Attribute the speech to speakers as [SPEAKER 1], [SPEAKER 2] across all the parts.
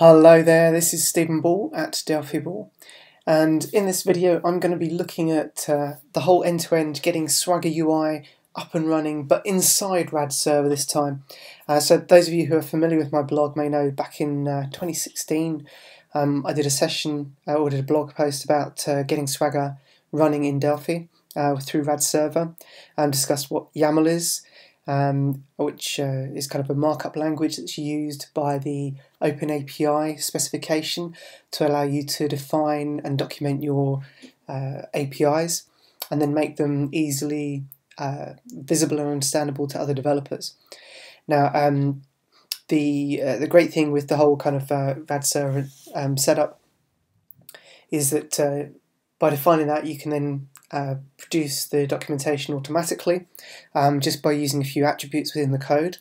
[SPEAKER 1] Hello there, this is Stephen Ball at Delphi Ball and in this video I'm going to be looking at uh, the whole end-to-end -end getting Swagger UI up and running but inside RAD server this time. Uh, so those of you who are familiar with my blog may know back in uh, 2016 um, I did a session uh, or did a blog post about uh, getting Swagger running in Delphi uh, through RAD server and discussed what YAML is um, which uh, is kind of a markup language that's used by the OpenAPI specification to allow you to define and document your uh, APIs and then make them easily uh, visible and understandable to other developers. Now, um, the uh, the great thing with the whole kind of uh, RAD server um, setup is that uh, by defining that, you can then uh, produce the documentation automatically um, just by using a few attributes within the code.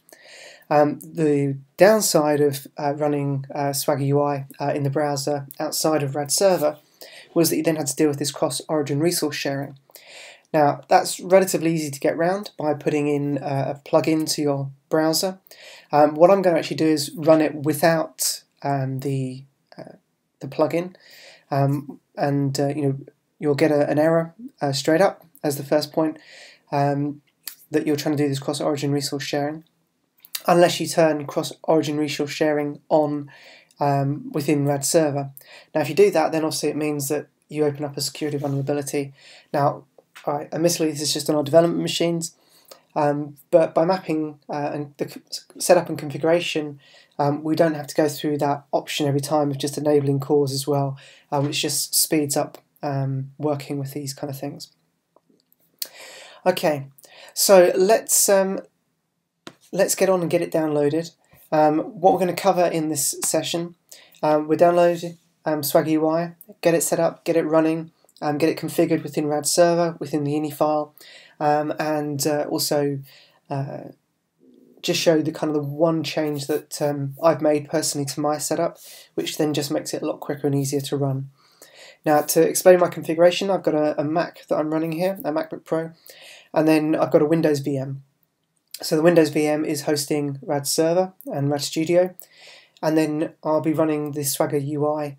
[SPEAKER 1] Um, the downside of uh, running uh, Swagger UI uh, in the browser outside of RAD server was that you then had to deal with this cross-origin resource sharing. Now that's relatively easy to get around by putting in uh, a plugin to your browser. Um, what I'm going to actually do is run it without um, the the plugin, um, and you know you'll get a, an error uh, straight up as the first point um, that you're trying to do this cross-origin resource sharing, unless you turn cross-origin resource sharing on um, within RAD server. Now, if you do that, then obviously it means that you open up a security vulnerability. Now, right, admittedly, this is just on our development machines, um, but by mapping uh, and the setup and configuration, um, we don't have to go through that option every time of just enabling CORS as well, um, which just speeds up um, working with these kind of things. Okay, so let's um, let's get on and get it downloaded. Um, what we're going to cover in this session, we're downloading Swagger UI, get it set up, get it running, get it configured within RAD server, within the ini file, and uh, also uh, just show the kind of the one change that um, I've made personally to my setup, which then just makes it a lot quicker and easier to run. Now to explain my configuration, I've got a, a Mac that I'm running here, a MacBook Pro, and then I've got a Windows VM. So the Windows VM is hosting RAD Server and RAD Studio, and then I'll be running the Swagger UI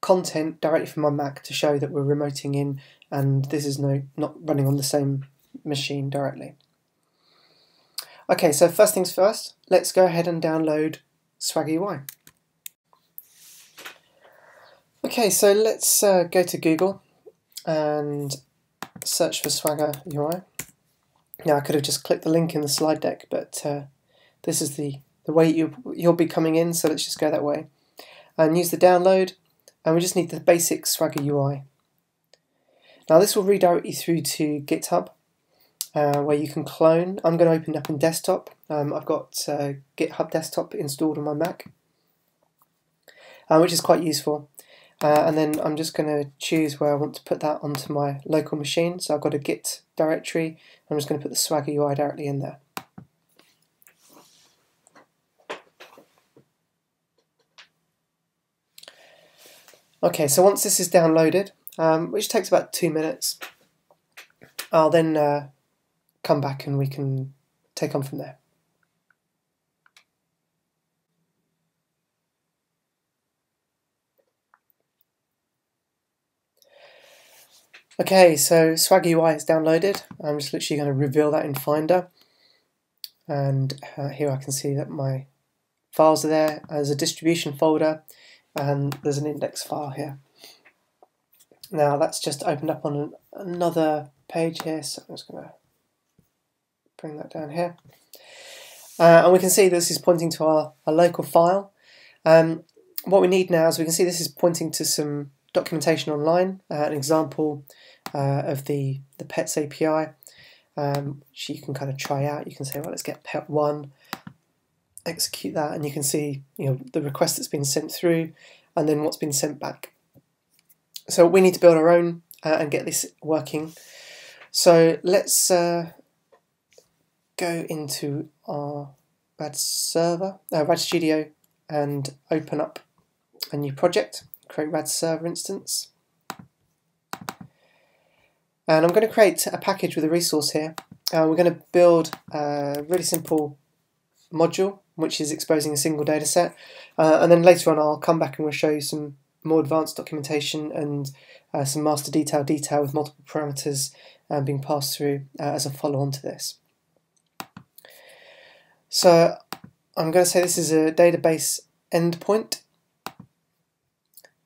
[SPEAKER 1] content directly from my Mac to show that we're remoting in and this is no not running on the same machine directly. Okay, so first things first, let's go ahead and download Swagger UI. Okay, so let's uh, go to Google and search for Swagger UI. Now I could have just clicked the link in the slide deck, but uh, this is the, the way you, you'll be coming in, so let's just go that way. And use the download, and we just need the basic Swagger UI. Now this will redirect you through to GitHub, uh, where you can clone. I'm going to open it up in desktop. Um, I've got uh, GitHub desktop installed on my Mac, uh, which is quite useful. Uh, and then I'm just going to choose where I want to put that onto my local machine. So I've got a Git directory. I'm just going to put the Swagger UI directly in there. Okay, so once this is downloaded, um, which takes about two minutes, I'll then uh, come back and we can take on from there. Okay, so Swagger UI is downloaded. I'm just literally going to reveal that in Finder. And uh, here I can see that my files are there. as a distribution folder and there's an index file here. Now that's just opened up on an, another page here, so I'm just going to bring that down here. Uh, and we can see this is pointing to our, our local file. Um, what we need now is we can see this is pointing to some documentation online, uh, an example uh, of the, the pets API, um, which you can kind of try out. You can say, well, let's get pet one, execute that, and you can see you know the request that's been sent through, and then what's been sent back. So we need to build our own uh, and get this working. So let's uh, go into our RAD server, uh, RAD Studio, and open up a new project. Create RAD server instance. And I'm going to create a package with a resource here. Uh, we're going to build a really simple module, which is exposing a single data set. Uh, and then later on, I'll come back and we'll show you some more advanced documentation and uh, some master detail detail with multiple parameters um, being passed through uh, as a follow on to this. So I'm going to say this is a database endpoint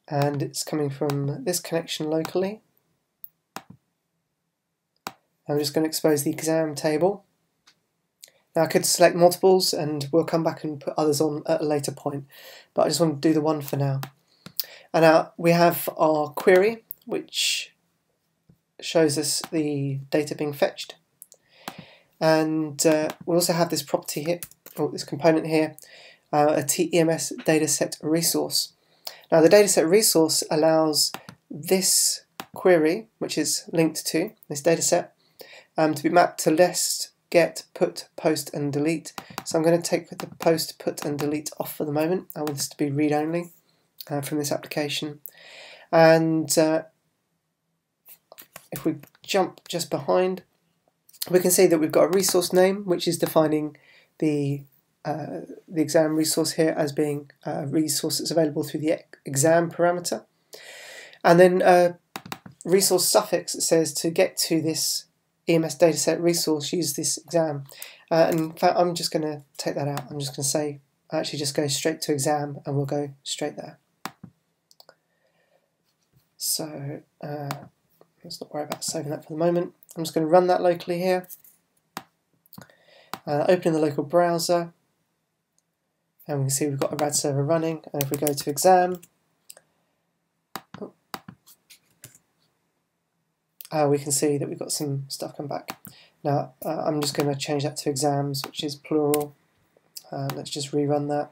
[SPEAKER 1] and it's coming from this connection locally. I'm just going to expose the exam table. Now I could select multiples and we'll come back and put others on at a later point, but I just want to do the one for now. And now we have our query, which shows us the data being fetched. And uh, we also have this property here, or this component here, uh, a TEMS dataset resource. Now the dataset resource allows this query, which is linked to this dataset, um, to be mapped to list, get, put, post, and delete. So I'm going to take the post, put, and delete off for the moment. I want this to be read-only uh, from this application. And uh, if we jump just behind, we can see that we've got a resource name, which is defining the uh, the exam resource here as being a resource that's available through the exam parameter. And then a resource suffix that says to get to this EMS dataset resource, use this exam. Uh, and in fact, I'm just going to take that out. I'm just going to say, actually just go straight to exam and we'll go straight there. So uh, let's not worry about saving that for the moment. I'm just going to run that locally here. Uh, open the local browser and we can see we've got a RAD server running and if we go to exam uh, we can see that we've got some stuff come back. Now uh, I'm just going to change that to exams which is plural. Uh, let's just rerun that.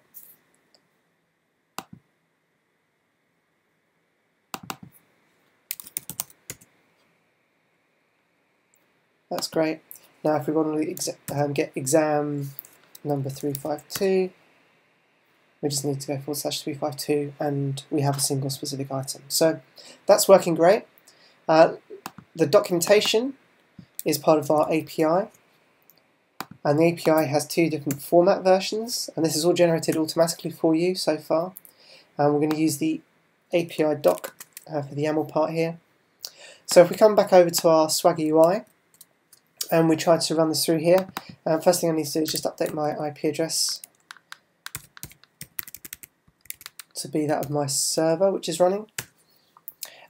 [SPEAKER 1] That's great. Now if we want to exa um, get exam number 352, we just need to go forward slash 352 and we have a single specific item. So that's working great. Uh, the documentation is part of our API and the API has two different format versions and this is all generated automatically for you so far. And we're going to use the API doc uh, for the YAML part here. So if we come back over to our Swagger UI, and we try to run this through here. Um, first thing I need to do is just update my IP address to be that of my server which is running.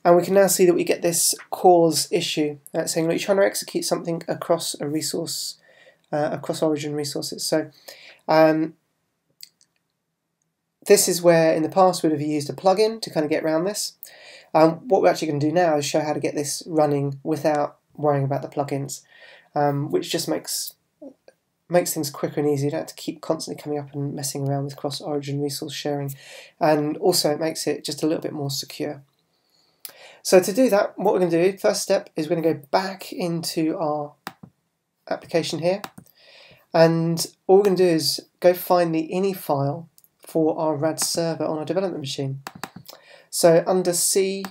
[SPEAKER 1] And we can now see that we get this CORS issue uh, saying that you're trying to execute something across a resource, uh, across origin resources. So um, this is where in the past we'd have used a plugin to kind of get around this. Um, what we're actually going to do now is show how to get this running without worrying about the plugins um, which just makes makes things quicker and easier. You don't have to keep constantly coming up and messing around with cross-origin resource sharing, and also it makes it just a little bit more secure. So to do that, what we're going to do, first step is we're going to go back into our application here, and all we're going to do is go find the ini file for our RAD server on our development machine. So under C,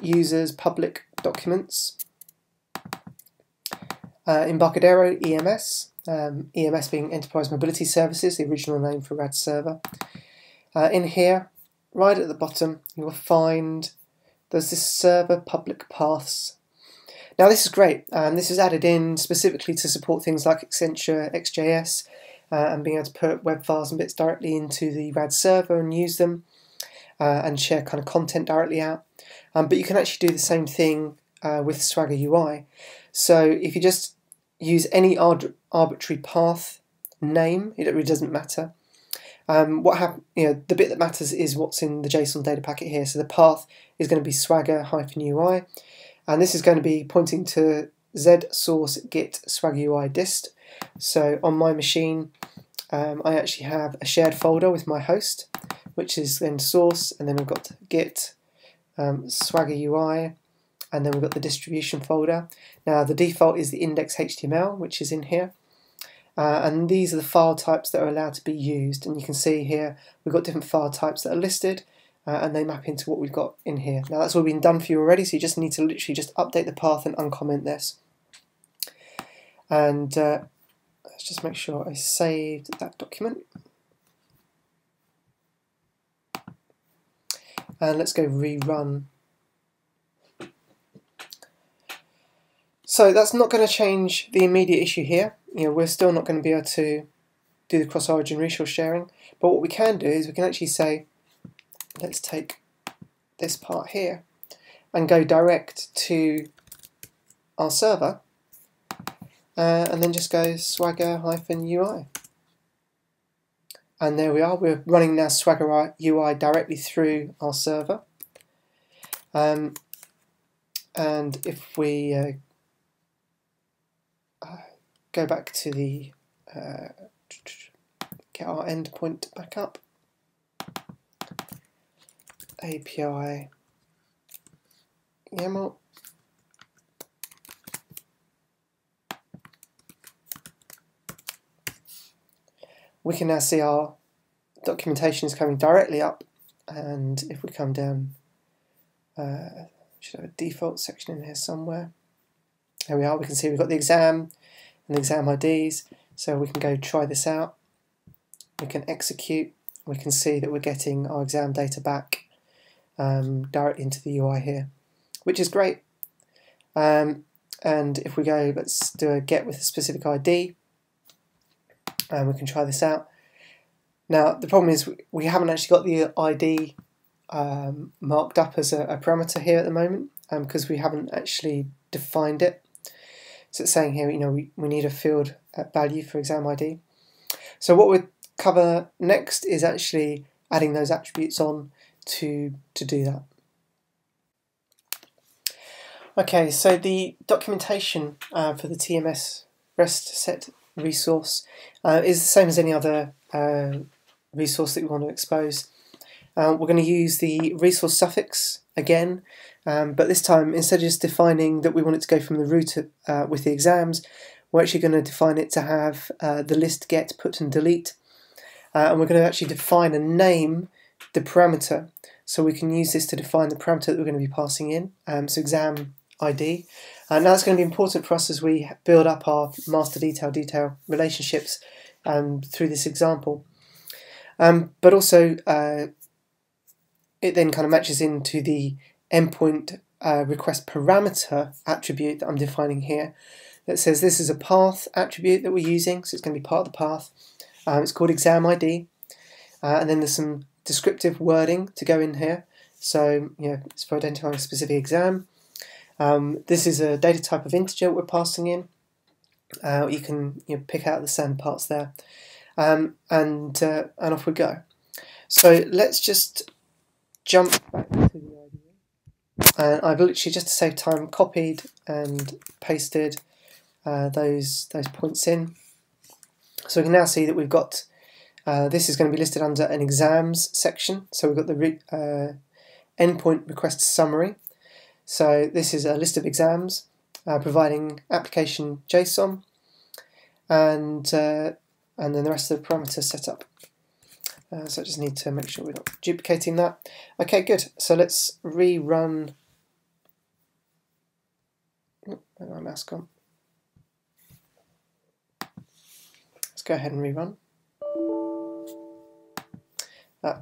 [SPEAKER 1] users, public documents, uh, Embarcadero EMS, um, EMS being Enterprise Mobility Services, the original name for RAD server. Uh, in here, right at the bottom, you will find there's this server public paths. Now this is great, and this is added in specifically to support things like Sencha Ext JS uh, and being able to put web files and bits directly into the RAD server and use them uh, and share kind of content directly out. Um, but you can actually do the same thing uh, with Swagger UI. So if you just use any arbitrary path name, it really doesn't matter. Um, what hap- you know, the bit that matters is what's in the JSON data packet here. So the path is going to be swagger-ui, and this is going to be pointing to z source git swagger UI dist. So on my machine, um, I actually have a shared folder with my host, which is then source, and then I've got git um, swagger UI, and then we've got the distribution folder. Now the default is the index.html which is in here uh, and these are the file types that are allowed to be used and you can see here we've got different file types that are listed uh, and they map into what we've got in here. Now that's all been done for you already so you just need to literally just update the path and uncomment this. And uh, let's just make sure I saved that document. And let's go rerun So that's not going to change the immediate issue here. You know, we're still not going to be able to do the cross-origin resource sharing, but what we can do is we can actually say, let's take this part here and go direct to our server uh, and then just go swagger-ui. And there we are, we're running now Swagger UI directly through our server. Um, and if we uh, go back to the, uh, get our endpoint back up, API YAML we can now see our documentation is coming directly up and if we come down uh, should have a default section in here somewhere there we are we can see we've got the exam and the exam IDs so we can go try this out we can execute we can see that we're getting our exam data back um, directly into the UI here which is great um, and if we go let's do a get with a specific ID and we can try this out. Now the problem is we haven't actually got the ID um, marked up as a, a, parameter here at the moment because um, we haven't actually defined it. So it's saying here, you know, we, we need a field value for exam ID. So what we'll cover next is actually adding those attributes on to, to do that. Okay, so the documentation uh, for the TMS REST set resource uh, is the same as any other uh, resource that we want to expose. Uh, we're going to use the resource suffix again, um, but this time instead of just defining that we want it to go from the root uh, with the exams, we're actually going to define it to have uh, the list get, put and delete. Uh, and we're going to actually define and name the parameter. So we can use this to define the parameter that we're going to be passing in. Um, so exam ID. And that's going to be important for us as we build up our master detail detail relationships um, through this example. Um, but also, uh, it then kind of matches into the endpoint uh, request parameter attribute that I'm defining here that says this is a path attribute that we're using, so it's going to be part of the path. Um, it's called exam ID, uh, and then there's some descriptive wording to go in here. So, you know, it's for identifying a specific exam. Um, this is a data type of integer we're passing in. Uh, you can you know, pick out the sand parts there. Um, and, uh, and off we go. So let's just jump back to the IDE. And I've literally, just to save time, copied and pasted uh, those, those points in. So we can now see that we've got, uh, this is going to be listed under an exams section. So we've got the uh, endpoint request summary. So this is a list of exams uh, providing application JSON and uh, and then the rest of the parameters set up. Uh, so I just need to make sure we're not duplicating that. Okay, good. So let's rerun. Oh, my mouse gone? Let's go ahead and rerun.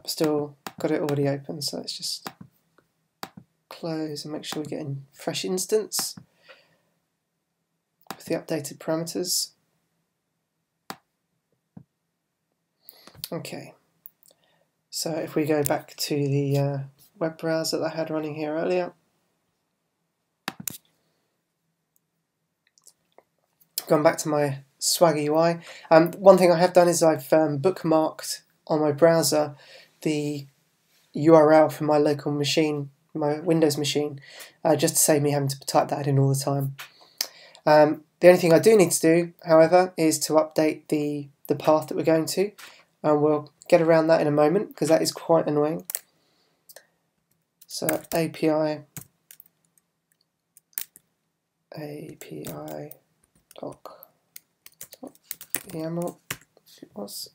[SPEAKER 1] Still got it already open, so let's just close and make sure we're getting fresh instance with the updated parameters. Okay, so if we go back to the uh, web browser that I had running here earlier, gone back to my Swagger UI. Um, one thing I have done is I've um, bookmarked on my browser the URL for my local machine my Windows machine, uh, just to save me having to type that in all the time. Um, the only thing I do need to do, however, is to update the, the path that we're going to, and we'll get around that in a moment because that is quite annoying. So API API doc YAML it was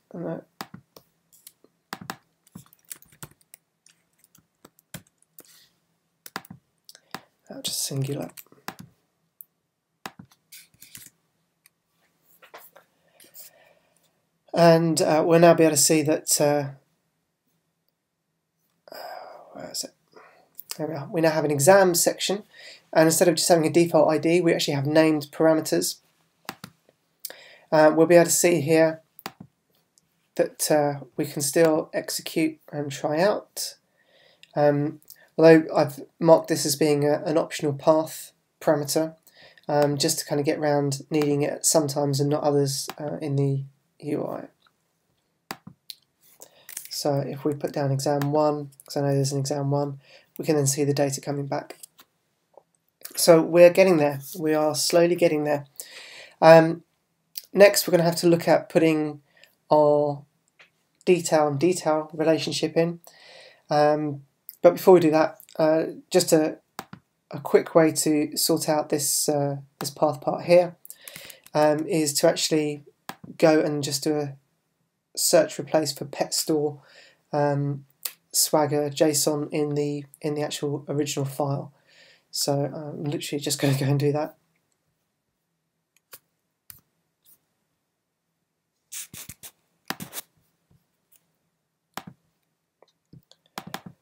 [SPEAKER 1] no just singular. And uh, we'll now be able to see that, uh, where is it? there we are. We now have an exam section, and instead of just having a default ID, we actually have named parameters. Uh, we'll be able to see here that uh, we can still execute and try out. Um, although I've marked this as being a, an optional path parameter, um, just to kind of get around needing it sometimes and not others uh, in the UI. So if we put down exam 1, because I know there's an exam 1, we can then see the data coming back. So we're getting there. We are slowly getting there. Um, next, we're going to have to look at putting our detail and detail relationship in. Um, but before we do that, uh, just a, a quick way to sort out this uh, this path part here um, is to actually go and just do a search replace for pet store um, swagger JSON in the in the actual original file. So I'm literally just going to go and do that.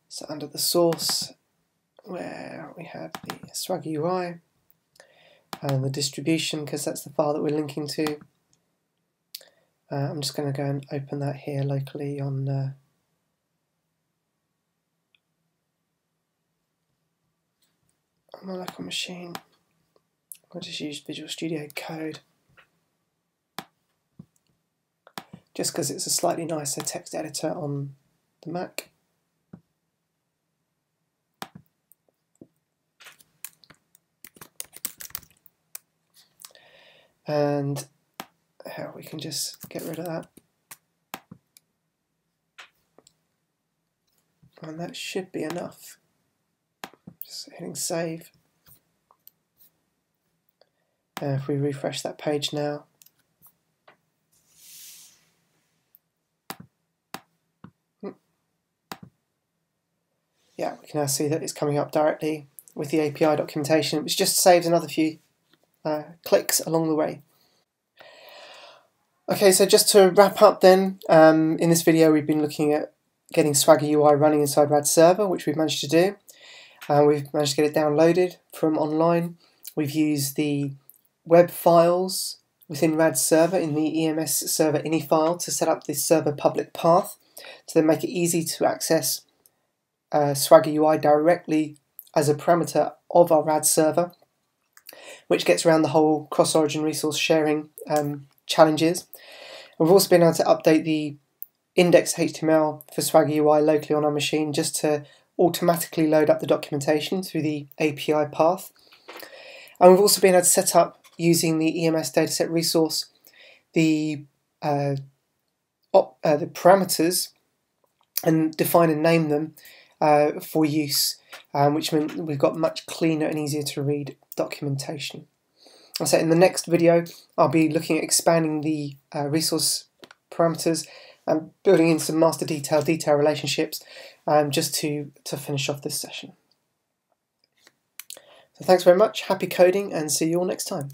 [SPEAKER 1] So under the source, where we have the Swagger UI and the distribution, because that's the file that we're linking to. Uh, I'm just going to go and open that here locally on uh, on my local machine. I'll just use Visual Studio Code just because it's a slightly nicer text editor on the Mac. And how we can just get rid of that. And that should be enough. Just hitting save. And if we refresh that page now, hmm. yeah, we can now see that it's coming up directly with the API documentation, which just saves another few uh, clicks along the way. Okay, so just to wrap up then, um, in this video we've been looking at getting Swagger UI running inside RAD server, which we've managed to do. Uh, we've managed to get it downloaded from online. We've used the web files within RAD server in the EMS server ini file to set up this server public path to then make it easy to access uh, Swagger UI directly as a parameter of our RAD server, which gets around the whole cross-origin resource sharing um, challenges. We've also been able to update the index HTML for Swagger UI locally on our machine just to automatically load up the documentation through the API path. And we've also been able to set up using the EMS dataset resource the uh, op, uh, the parameters and define and name them uh, for use, um, which means we've got much cleaner and easier to read documentation. So in the next video, I'll be looking at expanding the uh, resource parameters and building in some master detail detail relationships um, just to, to finish off this session. So thanks very much, happy coding, and see you all next time.